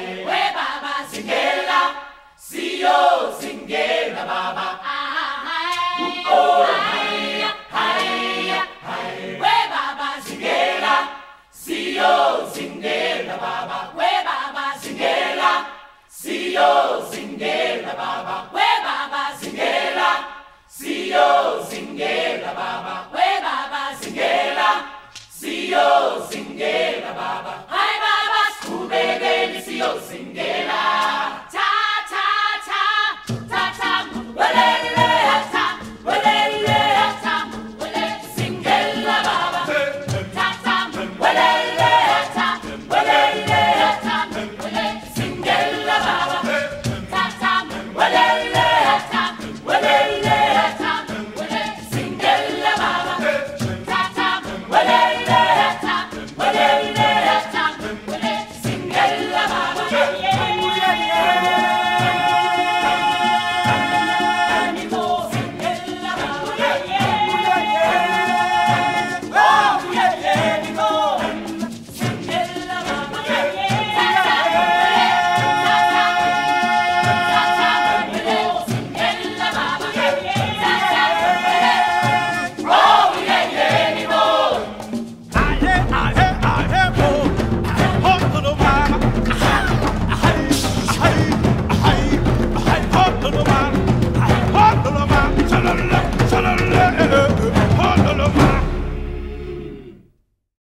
Wey baba singela, si yo singela mama. Aleluya, hay, hay. Wey baba singela, si yo singela mama. Wey baba zingela, si yo singela mama. Wey baba singela, si yo singela mama. Wey baba singela, si yo zingela baba Deus, Senhor.